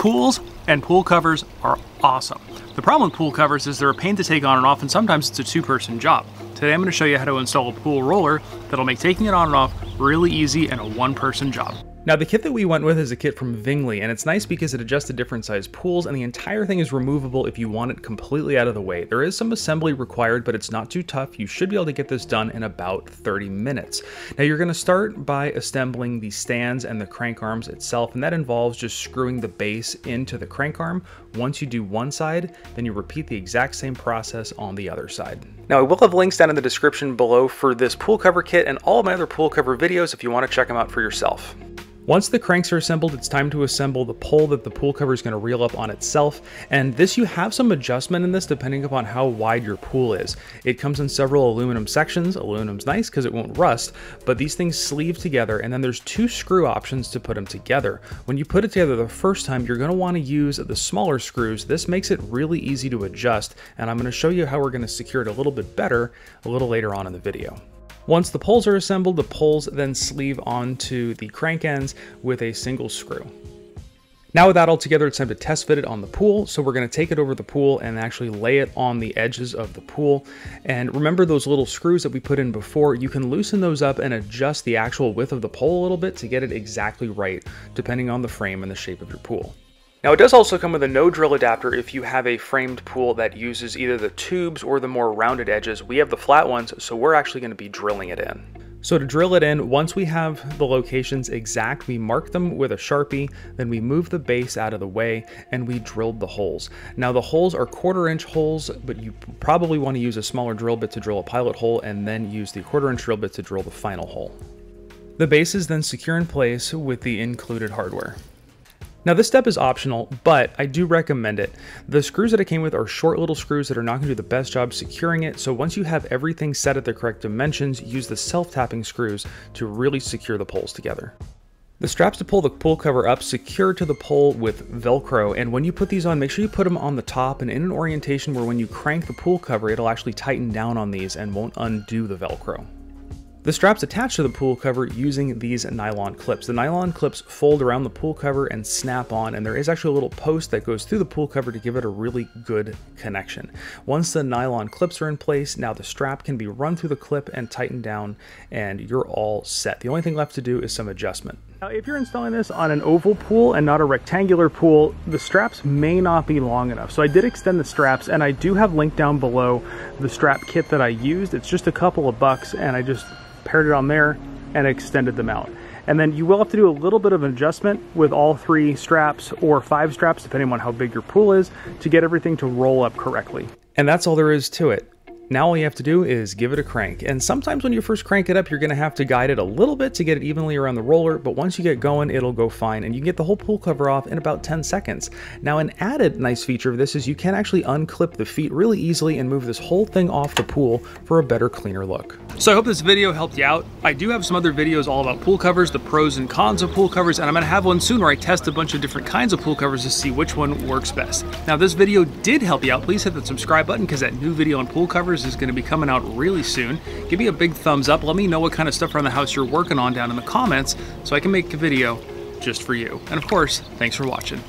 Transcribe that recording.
Pools and pool covers are awesome. The problem with pool covers is they're a pain to take on and off and sometimes it's a two person job. Today I'm going to show you how to install a pool roller that'll make taking it on and off really easy and a one person job. Now the kit that we went with is a kit from Vingli, and it's nice because it adjusts to different size pools, and the entire thing is removable if you want it completely out of the way. There is some assembly required, but it's not too tough. You should be able to get this done in about 30 minutes. Now you're going to start by assembling the stands and the crank arms itself, and that involves just screwing the base into the crank arm. Once you do one side, then you repeat the exact same process on the other side. Now I will have links down in the description below for this pool cover kit and all of my other pool cover videos if you want to check them out for yourself. Once the cranks are assembled, it's time to assemble the pole that the pool cover is going to reel up on itself. And this, you have some adjustment in this depending upon how wide your pool is. It comes in several aluminum sections. Aluminum's nice because it won't rust, but these things sleeve together and then there's two screw options to put them together. When you put it together the first time, you're going to want to use the smaller screws. This makes it really easy to adjust and I'm going to show you how we're going to secure it a little bit better a little later on in the video. Once the poles are assembled, the poles then sleeve onto the crank ends with a single screw. Now with that all together, it's time to test fit it on the pool. So we're gonna take it over the pool and actually lay it on the edges of the pool. And remember those little screws that we put in before, you can loosen those up and adjust the actual width of the pole a little bit to get it exactly right, depending on the frame and the shape of your pool. Now it does also come with a no drill adapter if you have a framed pool that uses either the tubes or the more rounded edges. We have the flat ones, so we're actually going to be drilling it in. So to drill it in, once we have the locations exact, we mark them with a Sharpie, then we move the base out of the way and we drilled the holes. Now the holes are quarter inch holes, but you probably want to use a smaller drill bit to drill a pilot hole and then use the quarter inch drill bit to drill the final hole. The base is then secure in place with the included hardware. Now this step is optional, but I do recommend it. The screws that it came with are short little screws that are not going to do the best job securing it, so once you have everything set at the correct dimensions, use the self-tapping screws to really secure the poles together. The straps to pull the pool cover up secure to the pole with Velcro, and when you put these on, make sure you put them on the top and in an orientation where when you crank the pool cover, it'll actually tighten down on these and won't undo the Velcro. The straps attach to the pool cover using these nylon clips. The nylon clips fold around the pool cover and snap on, and there is actually a little post that goes through the pool cover to give it a really good connection. Once the nylon clips are in place, now the strap can be run through the clip and tightened down, and you're all set. The only thing left to do is some adjustment. Now, if you're installing this on an oval pool and not a rectangular pool, the straps may not be long enough. So I did extend the straps and I do have linked down below the strap kit that I used. It's just a couple of bucks and I just paired it on there, and extended them out. And then you will have to do a little bit of an adjustment with all three straps or five straps, depending on how big your pool is, to get everything to roll up correctly. And that's all there is to it. Now all you have to do is give it a crank. And sometimes when you first crank it up, you're gonna have to guide it a little bit to get it evenly around the roller, but once you get going, it'll go fine. And you can get the whole pool cover off in about 10 seconds. Now an added nice feature of this is you can actually unclip the feet really easily and move this whole thing off the pool for a better, cleaner look. So I hope this video helped you out. I do have some other videos all about pool covers, the pros and cons of pool covers, and I'm gonna have one soon where I test a bunch of different kinds of pool covers to see which one works best. Now if this video did help you out, please hit the subscribe button because that new video on pool covers is going to be coming out really soon. Give me a big thumbs up. Let me know what kind of stuff around the house you're working on down in the comments so I can make a video just for you. And of course, thanks for watching.